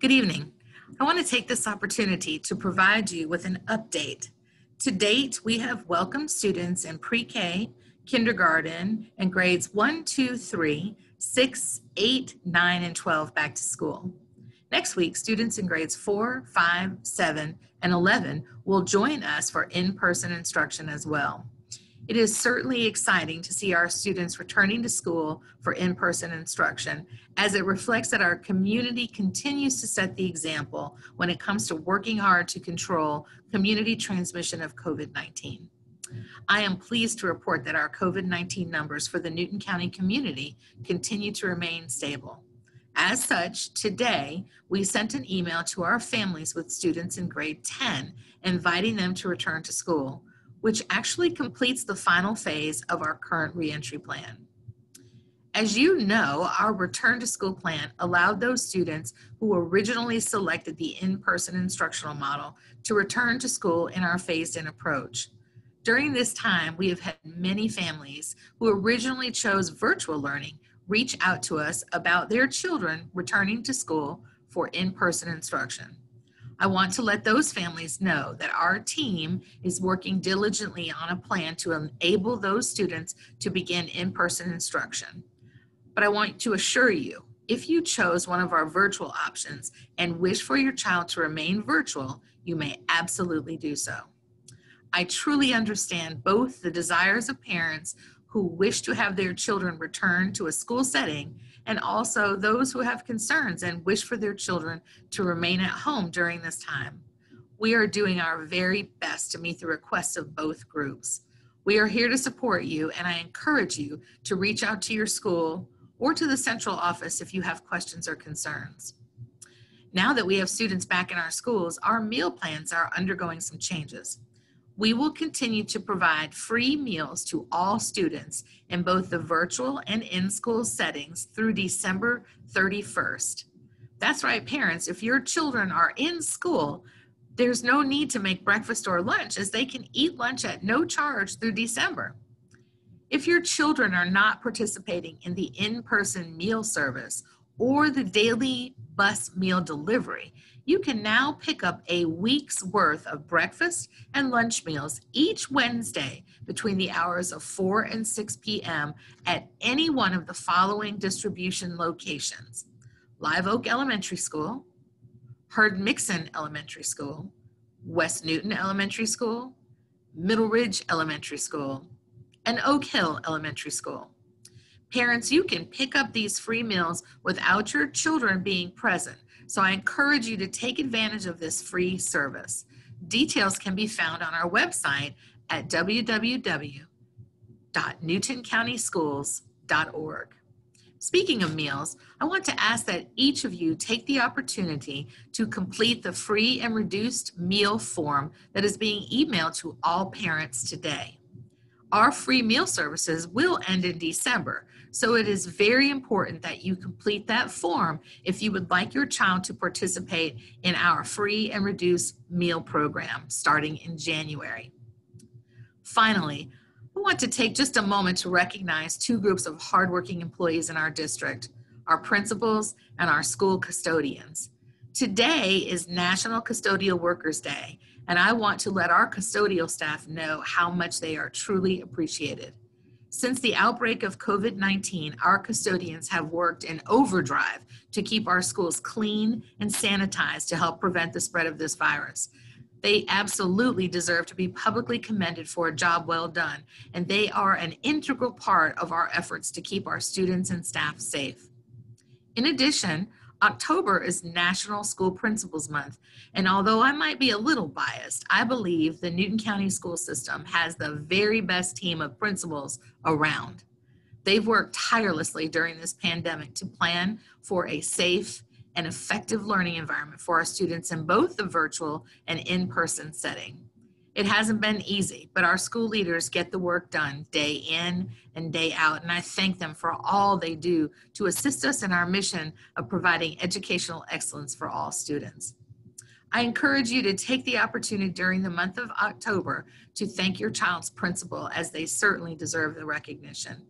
Good evening. I want to take this opportunity to provide you with an update. To date, we have welcomed students in pre-K, kindergarten, and grades 1, 2, 3, 6, 8, 9, and 12 back to school. Next week, students in grades 4, 5, 7, and 11 will join us for in-person instruction as well. It is certainly exciting to see our students returning to school for in-person instruction as it reflects that our community continues to set the example when it comes to working hard to control community transmission of COVID-19. I am pleased to report that our COVID-19 numbers for the Newton County community continue to remain stable. As such, today, we sent an email to our families with students in grade 10 inviting them to return to school which actually completes the final phase of our current reentry plan. As you know, our return to school plan allowed those students who originally selected the in-person instructional model to return to school in our phased-in approach. During this time, we have had many families who originally chose virtual learning reach out to us about their children returning to school for in-person instruction. I want to let those families know that our team is working diligently on a plan to enable those students to begin in-person instruction. But I want to assure you, if you chose one of our virtual options and wish for your child to remain virtual, you may absolutely do so. I truly understand both the desires of parents who wish to have their children return to a school setting and also those who have concerns and wish for their children to remain at home during this time. We are doing our very best to meet the requests of both groups. We are here to support you, and I encourage you to reach out to your school or to the central office if you have questions or concerns. Now that we have students back in our schools, our meal plans are undergoing some changes we will continue to provide free meals to all students in both the virtual and in-school settings through December 31st. That's right, parents, if your children are in school, there's no need to make breakfast or lunch as they can eat lunch at no charge through December. If your children are not participating in the in-person meal service or the daily bus meal delivery, you can now pick up a week's worth of breakfast and lunch meals each Wednesday between the hours of 4 and 6 p.m. at any one of the following distribution locations Live Oak Elementary School, Heard Mixon Elementary School, West Newton Elementary School, Middle Ridge Elementary School, and Oak Hill Elementary School. Parents, you can pick up these free meals without your children being present. So I encourage you to take advantage of this free service. Details can be found on our website at www.newtoncountyschools.org. Speaking of meals, I want to ask that each of you take the opportunity to complete the free and reduced meal form that is being emailed to all parents today. Our free meal services will end in December, so it is very important that you complete that form if you would like your child to participate in our free and reduced meal program starting in January. Finally, I want to take just a moment to recognize two groups of hardworking employees in our district, our principals and our school custodians. Today is National Custodial Workers Day, and I want to let our custodial staff know how much they are truly appreciated. Since the outbreak of COVID 19, our custodians have worked in overdrive to keep our schools clean and sanitized to help prevent the spread of this virus. They absolutely deserve to be publicly commended for a job well done, and they are an integral part of our efforts to keep our students and staff safe. In addition, October is National School Principals Month, and although I might be a little biased, I believe the Newton County school system has the very best team of principals around. They've worked tirelessly during this pandemic to plan for a safe and effective learning environment for our students in both the virtual and in-person setting. It hasn't been easy, but our school leaders get the work done day in and day out, and I thank them for all they do to assist us in our mission of providing educational excellence for all students. I encourage you to take the opportunity during the month of October to thank your child's principal as they certainly deserve the recognition.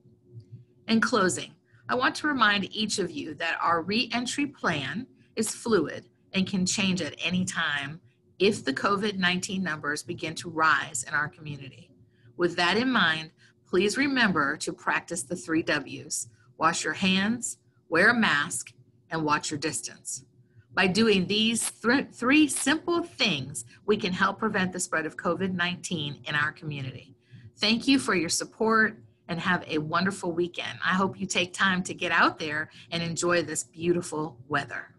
In closing, I want to remind each of you that our reentry plan is fluid and can change at any time if the COVID 19 numbers begin to rise in our community. With that in mind, please remember to practice the three W's wash your hands, wear a mask, and watch your distance. By doing these th- three simple things, we can help prevent the spread of COVID 19 in our community. Thank you for your support and have a wonderful weekend. I hope you take time to get out there and enjoy this beautiful weather.